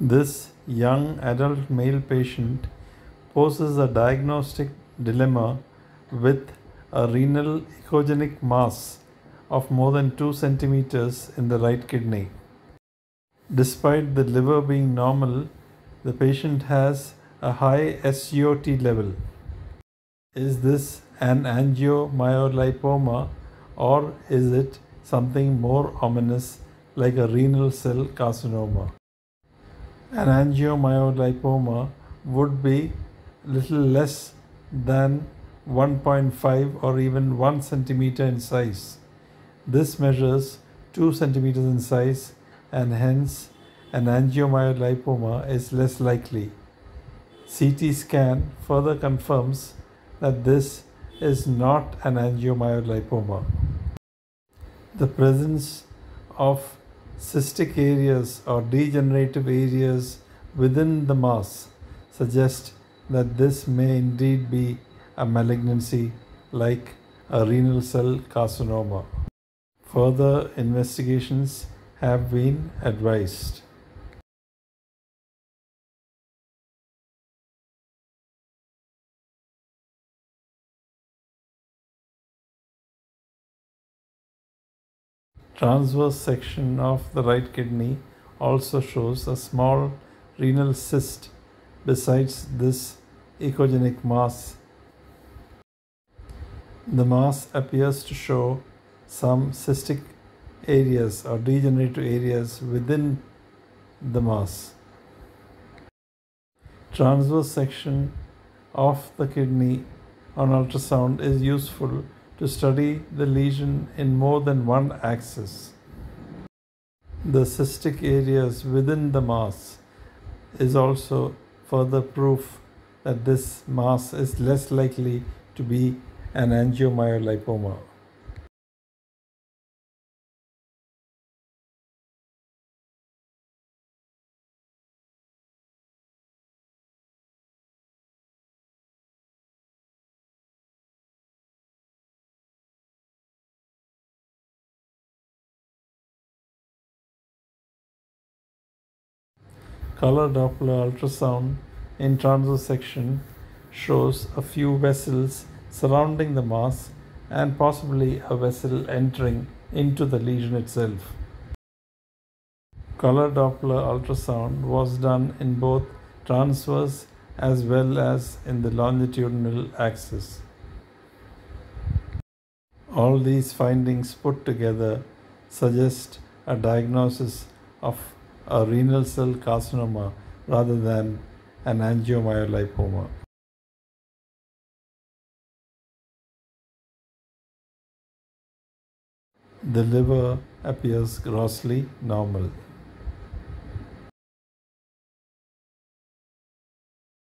This young adult male patient poses a diagnostic dilemma with a renal echogenic mass of more than 2 centimeters in the right kidney. Despite the liver being normal, the patient has a high SGOT level. Is this an angiomyolipoma or is it something more ominous like a renal cell carcinoma? An angiomyolipoma would be little less than 1.5 or even 1 centimeter in size. This measures 2 centimeters in size and hence an angiomyolipoma is less likely. CT scan further confirms that this is not an angiomyolipoma. The presence of cystic areas or degenerative areas within the mass suggest that this may indeed be a malignancy like a renal cell carcinoma. Further investigations have been advised. Transverse section of the right kidney also shows a small renal cyst besides this echogenic mass. The mass appears to show some cystic areas or degenerative areas within the mass. Transverse section of the kidney on ultrasound is useful to study the lesion in more than one axis. The cystic areas within the mass is also further proof that this mass is less likely to be an angiomyolipoma. Color Doppler ultrasound in transverse section shows a few vessels surrounding the mass and possibly a vessel entering into the lesion itself. Color Doppler ultrasound was done in both transverse as well as in the longitudinal axis. All these findings put together suggest a diagnosis of a renal cell carcinoma rather than an angiomyolipoma. The liver appears grossly normal.